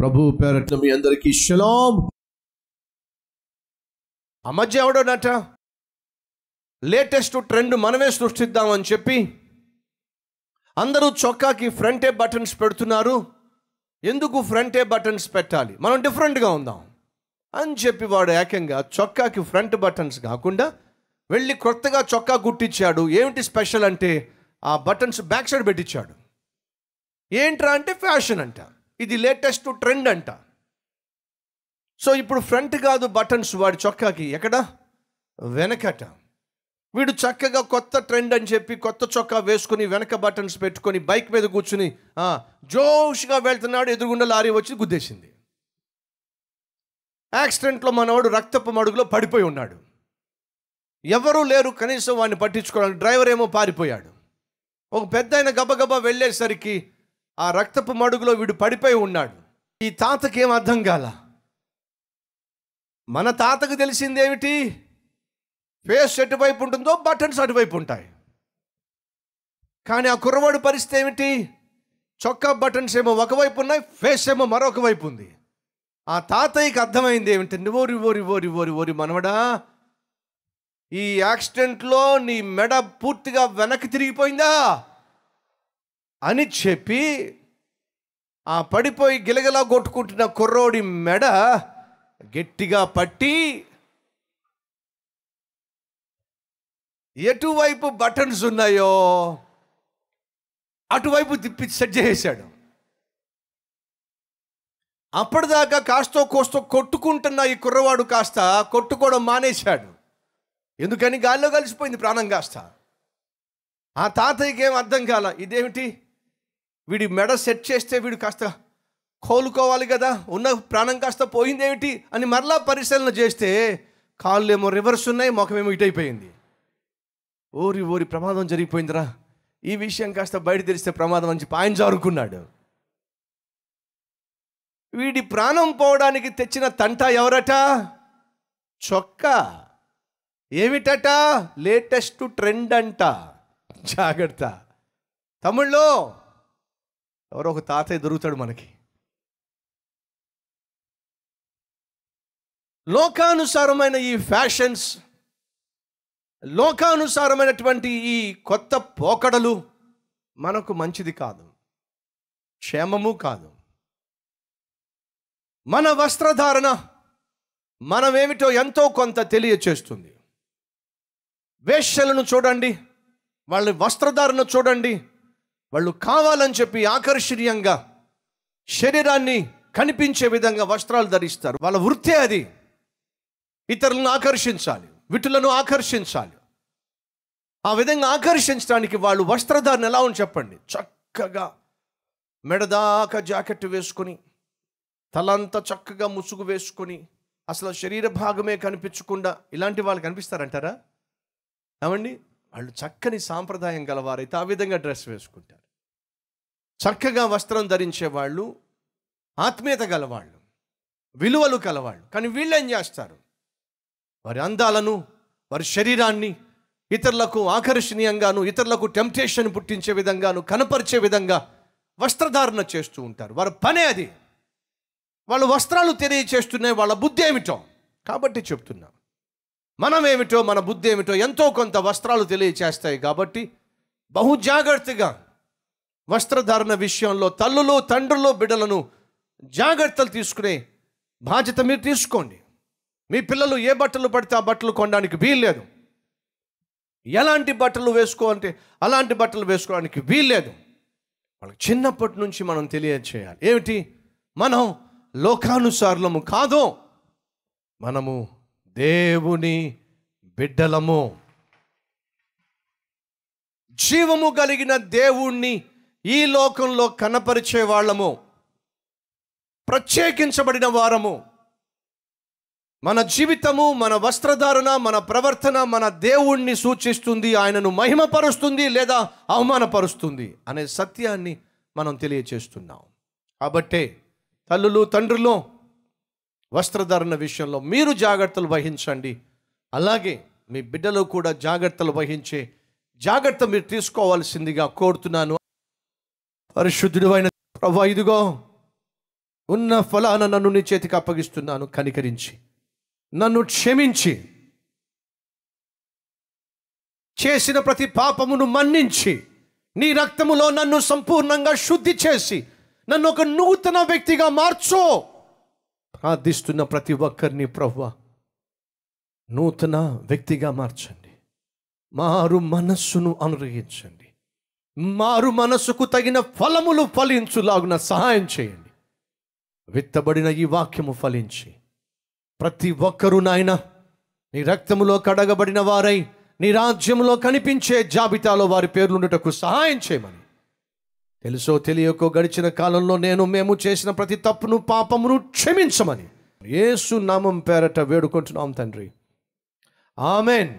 ప్రభు పేరట్ల మీ అందరికీ షలాం ఆ మధ్య ఎవడోనట లేటెస్ట్ ట్రెండ్ మనమే సృష్టిద్దామని చెప్పి అందరూ చొక్కాకి ఫ్రంటే బటన్స్ పెడుతున్నారు. ఎందుకు ఫ్రంటే బటన్స్ పెట్టాలి? మనం డిఫరెంట్గా ఉందాం. అని చెప్పి వాడు ఏకంగా చొక్కాకి ఫ్రంట్ బటన్స్ కాకుండా వెళ్ళి కొత్తగా చొక్కా గుట్టించాడు. ఏమిటి స్పెషల్ అంటే ఆ బటన్స్ బ్యాక్ సైడ్ పెట్టించాడు. ఏంట్రా అంటే ఫ్యాషన్ అంట. ఇది లేటెస్ట్ ట్రెండ్ అంట. సో ఇప్పుడు ఫ్రంట్ కాదు బటన్స్ వాడి చొక్కాకి ఎక్కడ? వెనకట. వీడు చక్కగా కొత్త ట్రెండ్ అని చెప్పి కొత్త చొక్కా వేసుకుని వెనక బటన్స్ పెట్టుకొని బైక్ మీద కూర్చుని జోష్గా వెళ్తున్నాడు ఎదురుగుండా లారీ వచ్చి గుద్దేసింది. యాక్సిడెంట్లో మనవాడు రక్తపు మడుగులో పడిపోయి ఉన్నాడు. ఎవరూ లేరు కనీసం వాడిని పట్టించుకోవడానికి డ్రైవర్ ఏమో పారిపోయాడు. ఒక పెద్ద ఆయన గబగబా వెళ్ళేసరికి ఆ రక్తపు మడుగులో వీడు పడిపోయి ఉన్నాడు. ఈ తాతకి ఏం అర్థం కాల? మన తాతకు తెలిసిందేమిటి ఫేస్ ఎటువైపు ఉంటుందో బటన్స్ అటువైపు ఉంటాయి. కానీ ఆ కుర్రవాడు పరిస్థితి ఏమిటి? చొక్కా బటన్స్ ఏమో ఒకవైపు ఉన్నాయి ఫేస్ ఏమో మరొక వైపు ఉంది. ఆ తాతయ్యకి అర్థమైంది ఏమిటి? ఓరి ఓరి ఓరి ఓరి ఓరి మనవడా ఈ యాక్సిడెంట్లో నీ మెడ పూర్తిగా వెనక్కి తిరిగిపోయిందా? అని చెప్పి ఆ పడిపోయి గిలగిలా కొట్టుకుంటున్న కుర్రోడి మెడ గట్టిగా పట్టి ఎటువైపు బటన్స్ ఉన్నాయో అటువైపు తిప్పి సెట్ చేశాడు అప్పటిదాకా కాస్తో కోస్తో కొట్టుకుంటున్న ఈ కుర్రవాడు కాస్త కొట్టుకోవడం మానేశాడు. ఎందుకని గాల్లో కలిసిపోయింది ప్రాణం కాస్త. ఆ తాతయ్యకి ఏం అర్థం కాల ఇదేమిటి? వీడి మెడ సెట్ చేస్తే వీడు కాస్త కోలుకోవాలి కదా ఉన్న ప్రాణం కాస్త పోయిందేమిటి అని మరలా పరిశీలన చేస్తే కాళ్ళు ఏమో రివర్స్ ఉన్నాయి ముఖమేమో ఇటైపోయింది. ఓరి ఓరి ప్రమాదం జరిగిపోయిందిరా. ఈ విషయం కాస్త బయట తెరిస్తే ప్రమాదం అని చెప్పి ఆయన జారుకున్నాడు. వీడి ప్రాణం పోవడానికి తెచ్చిన తంట ఎవరట? చొక్కా. ఏమిటట? లేటెస్ట్ ట్రెండ్ అంట. జాగ్రత్త. తమిళ్ళో ఎవరో ఒక తాతయ్య దొరుకుతాడు మనకి. లోకానుసారమైన ఈ ఫ్యాషన్స్ లోకానుసారమైనటువంటి ఈ కొత్త పోకడలు మనకు మంచిది కాదు క్షేమము కాదు. మన వస్త్రధారణ మనమేమిటో ఎంతో కొంత తెలియచేస్తుంది. వేష్యలను చూడండి వాళ్ళ వస్త్రధారణ చూడండి వాళ్ళు కావాలని చెప్పి ఆకర్షణీయంగా శరీరాన్ని కనిపించే విధంగా వస్త్రాలు ధరిస్తారు. వాళ్ళ వృత్తే అది. ఇతరులను ఆకర్షించాలి విటులను ఆకర్షించాలి. ఆ విధంగా ఆకర్షించడానికి వాళ్ళు వస్త్రధారణ ఎలా ఉంది చెప్పండి. చక్కగా మెడదాకా జాకెట్ వేసుకొని తలంతా చక్కగా ముసుగు వేసుకొని అసలు శరీర భాగమే కనిపించకుండా ఇలాంటి వాళ్ళు కనిపిస్తారంటారా? ఏమండి? వాళ్ళు చక్కని సాంప్రదాయం గలవారైతే ఆ విధంగా డ్రెస్ వేసుకుంటారు. చక్కగా వస్త్రం ధరించే వాళ్ళు ఆత్మీయత గలవాళ్ళు విలువలు కలవాళ్ళు. కానీ వీళ్ళు ఏం చేస్తారు? వారి అందాలను వారి శరీరాన్ని ఇతరులకు ఆకర్షణీయంగాను ఇతరులకు టెంప్టేషన్ పుట్టించే విధంగాను కనపరిచే విధంగా వస్త్రధారణ చేస్తూ ఉంటారు. వారి పనే అది. వాళ్ళు వస్త్రాలు తెలియచేస్తున్నాయి వాళ్ళ బుద్ధి ఏమిటో. కాబట్టి చెప్తున్నా. మనమేమిటో మన బుద్ధి ఏమిటో ఎంతో కొంత వస్త్రాలు తెలియచేస్తాయి కాబట్టి బహు జాగ్రత్తగా వస్త్రధారణ విషయంలో తల్లులు తండ్రులు బిడ్డలను జాగ్రత్తలు తీసుకునే బాధ్యత మీరు తీసుకోండి. మీ పిల్లలు ఏ బట్టలు పడితే ఆ బట్టలు కొనడానికి వీల్లేదు. ఎలాంటి బట్టలు వేసుకోవాలంటే అలాంటి బట్టలు వేసుకోవడానికి వీల్లేదు. వాళ్ళకి చిన్నప్పటి నుంచి మనం తెలియచేయాలి. ఏమిటి? మనం లోకానుసారులము కాదు. మనము దేవుని బిడ్డలము. జీవము కలిగిన దేవుణ్ణి ఈ లోకంలో కనపరిచే వాళ్ళము. ప్రత్యేకించబడిన వారము. మన జీవితము మన వస్త్రధారణ మన ప్రవర్తన మన దేవుణ్ణి సూచిస్తుంది ఆయనను మహిమపరుస్తుంది లేదా అవమానపరుస్తుంది అనే సత్యాన్ని మనం తెలియచేస్తున్నాం. కాబట్టే తల్లులు తండ్రులు వస్త్రధారణ విషయంలో మీరు జాగ్రత్తలు వహించండి. అలాగే మీ బిడ్డలు కూడా జాగ్రత్తలు వహించే జాగ్రత్త మీరు తీసుకోవాల్సిందిగా కోరుతున్నాను. పరిశుద్ధుడు అయిన ప్రభా ఇదిగో ఉన్న ఫలాన నన్ను నీ చేతికి అప్పగిస్తున్నాను. కనికరించి నన్ను క్షమించి చేసిన ప్రతి పాపమును మన్నించి నీ రక్తములో నన్ను సంపూర్ణంగా శుద్ధి చేసి నన్ను ఒక నూతన వ్యక్తిగా మార్చో. ప్రార్థిస్తున్న ప్రతి ఒక్కరిని ప్రవ్వ. నూతన వ్యక్తిగా మార్చండి. మారు మనస్సును అనుగ్రహించండి. మారు మనస్సుకు తగిన ఫలములు ఫలించులాగున సహాయం చేయండి. విత్తబడిన ఈ వాక్యము ఫలించి ప్రతి ఒక్కరూ నాయన నీ రక్తములో కడగబడిన వారై నీ రాజ్యంలో కనిపించే జాబితాలో వారి పేర్లుండటకు సహాయం చేయమని. తెలుసో తెలియకో గడిచిన కాలంలో నేను మేము చేసిన ప్రతి తప్పును పాపమును క్షమించమని. యేసు నామం పేరట వేడుకుంటున్నాం తండ్రి. ఆమెన్.